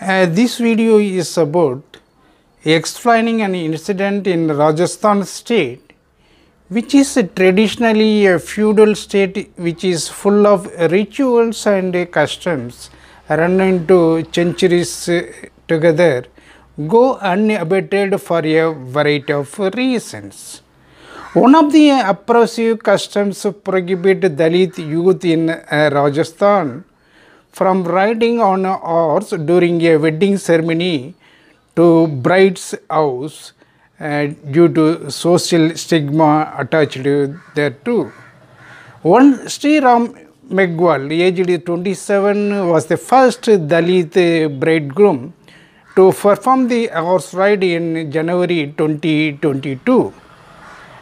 Uh, this video is about explaining an incident in Rajasthan state which is traditionally a feudal state which is full of rituals and customs run into centuries uh, together go unabated for a variety of reasons. One of the oppressive customs prohibit Dalit youth in uh, Rajasthan from riding on a horse during a wedding ceremony to bride's house uh, due to social stigma attached thereto. One Sri Ram Meghwal, aged 27, was the first Dalit bridegroom to perform the horse ride in January 2022.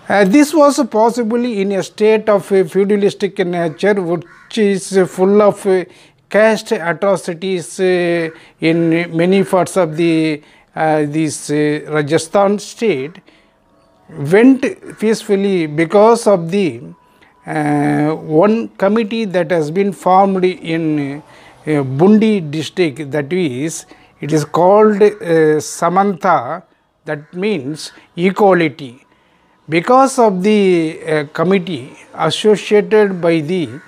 Uh, this was possible in a state of feudalistic nature which is full of caste atrocities uh, in many parts of the uh, this uh, Rajasthan state went peacefully because of the uh, one committee that has been formed in uh, Bundi district that is it is called uh, Samanta that means equality. Because of the committee associated by the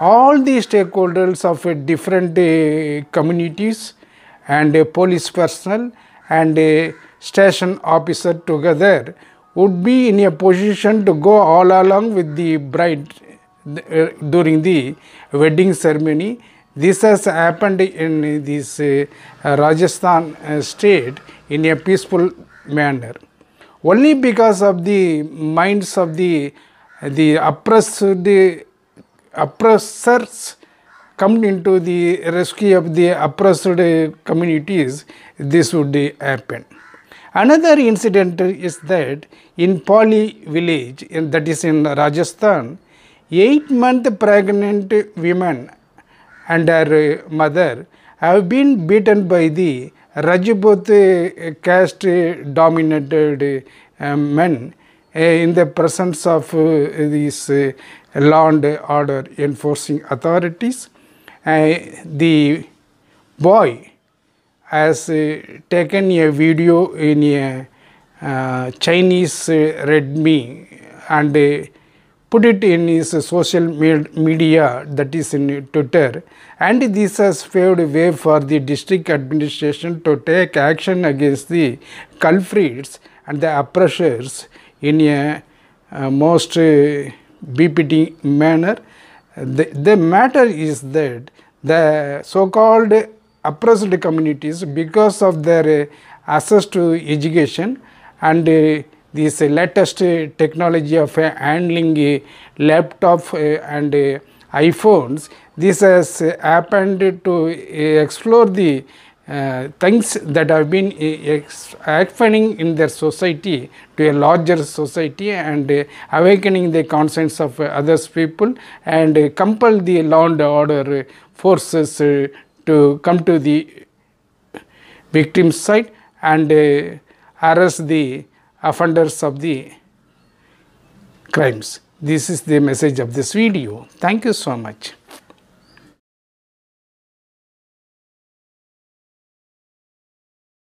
all the stakeholders of different uh, communities and police personnel and station officer together would be in a position to go all along with the bride uh, during the wedding ceremony. This has happened in this uh, Rajasthan state in a peaceful manner. Only because of the minds of the the oppressed the oppressors come into the rescue of the oppressed communities, this would happen. Another incident is that in Pali village, in, that is in Rajasthan, eight month pregnant women and her mother have been beaten by the Rajput caste dominated uh, men in the presence of uh, these uh, law and order enforcing authorities. The boy has uh, taken a video in a uh, Chinese uh, Redmi and uh, put it in his social med- media that is in Twitter and this has paved way for the district administration to take action against the culprits and the oppressors in a uh, most uh, manner. The, the matter is that the so-called oppressed communities because of their uh, access to education and uh, this latest uh, technology of handling laptop and iPhones, this has happened to explore the things that have been uh, happening in their society to a larger society and uh, awakening the conscience of uh, others people and uh, compel the law and order uh, forces uh, to come to the victim's side and uh, arrest the offenders of the crimes. This is the message of this video. Thank you so much.